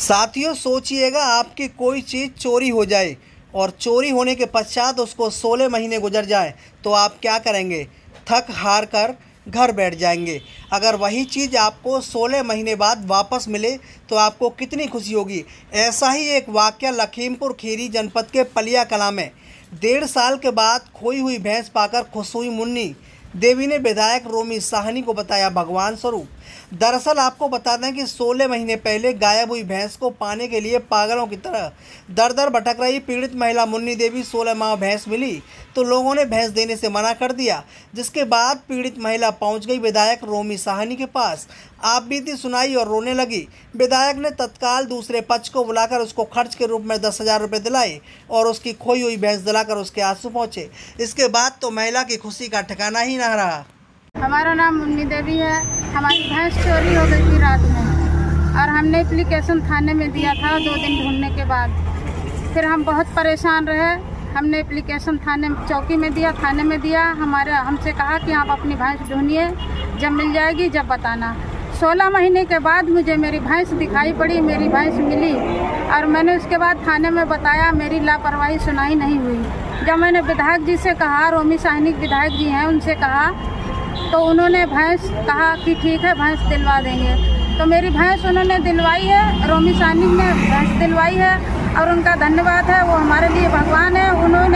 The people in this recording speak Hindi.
साथियों, सोचिएगा आपकी कोई चीज़ चोरी हो जाए और चोरी होने के पश्चात उसको 16 महीने गुजर जाए तो आप क्या करेंगे? थक हार कर घर बैठ जाएँगे। अगर वही चीज़ आपको 16 महीने बाद वापस मिले तो आपको कितनी खुशी होगी। ऐसा ही एक वाक्य लखीमपुर खीरी जनपद के पलिया कला में। डेढ़ साल के बाद खोई हुई भैंस पाकर खुश हुई मुन्नी। देवी ने विधायक रोमी साहनी को बताया भगवान स्वरूप। दरअसल आपको बता दें कि 16 महीने पहले गायब हुई भैंस को पाने के लिए पागलों की तरह दर दर भटक रही पीड़ित महिला मुन्नी देवी 16 माह भैंस मिली तो लोगों ने भैंस देने से मना कर दिया, जिसके बाद पीड़ित महिला पहुँच गई विधायक रोमी साहनी के पास। आप बीती सुनाई और रोने लगी। विधायक ने तत्काल दूसरे पक्ष को बुलाकर उसको खर्च के रूप में दस हज़ार रुपये दिलाए और उसकी खोई हुई भैंस दिलाकर उसके आँसू पहुँचे। इसके बाद तो महिला की खुशी का ठिकाना ही ना रहा। हमारा नाम मुन्नी देवी है। हमारी भैंस चोरी हो गई थी रात में और हमने एप्लीकेशन थाने में दिया था दो दिन ढूँढने के बाद। फिर हम बहुत परेशान रहे। हमने एप्लीकेशन थाने चौकी में दिया, थाने में दिया। हमारे हमसे कहा कि आप अपनी भैंस ढूंढिए, जब मिल जाएगी जब बताना। सोलह महीने के बाद मुझे मेरी भैंस दिखाई पड़ी, मेरी भैंस मिली और मैंने उसके बाद थाने में बताया, मेरी लापरवाही सुनाई नहीं हुई। जब मैंने विधायक जी से कहा, रोमी साहनी विधायक जी हैं, उनसे कहा तो उन्होंने भैंस कहा कि ठीक है, भैंस दिलवा देंगे। तो मेरी भैंस उन्होंने दिलवाई है, रोमी सानी ने भैंस दिलवाई है, और उनका धन्यवाद है, वो हमारे लिए भगवान है, उन्होंने